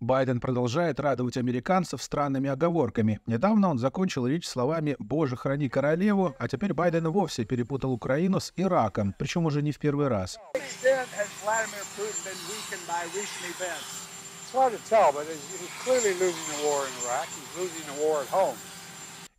Байден продолжает радовать американцев странными оговорками. Недавно он закончил речь словами «Боже, храни королеву», а теперь Байден вовсе перепутал Украину с Ираком, причем уже не в первый раз. It's hard to tell, but he's clearly losing the war in Iraq. He's losing the war at home.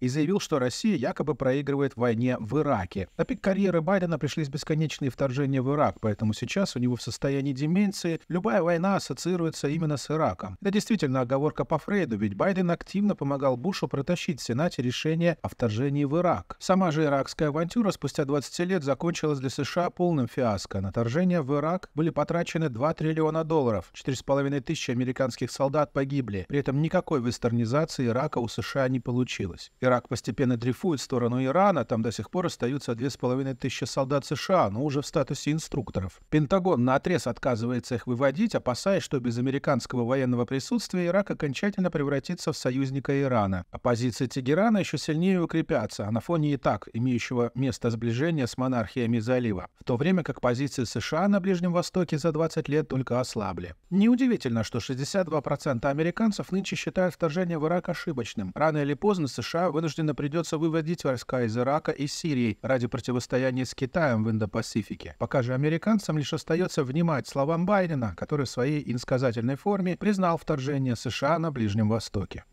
И заявил, что Россия якобы проигрывает в войне в Ираке. На пик карьеры Байдена пришлись бесконечные вторжения в Ирак, поэтому сейчас у него в состоянии деменции любая война ассоциируется именно с Ираком. Это действительно оговорка по Фрейду, ведь Байден активно помогал Бушу протащить в Сенате решение о вторжении в Ирак. Сама же иракская авантюра спустя 20 лет закончилась для США полным фиаско. На вторжение в Ирак были потрачены 2 триллиона долларов, 4,5 тысячи американских солдат погибли. При этом никакой вестернизации Ирака у США не получилось. Ирак постепенно дрейфует в сторону Ирана, там до сих пор остаются 2500 солдат США, но уже в статусе инструкторов. Пентагон на отрез отказывается их выводить, опасаясь, что без американского военного присутствия Ирак окончательно превратится в союзника Ирана. А Тегерана еще сильнее укрепятся, а на фоне и так имеющего место сближения с монархиями залива, в то время как позиции США на Ближнем Востоке за 20 лет только ослабли. Неудивительно, что 62% американцев нынче считают вторжение в Ирак ошибочным. Рано или поздно США вы вынужденно придется выводить войска из Ирака и Сирии ради противостояния с Китаем в Индо-Пасифике. Пока же американцам лишь остается внимать словам Байдена, который в своей инсказательной форме признал вторжение США на Ближнем Востоке.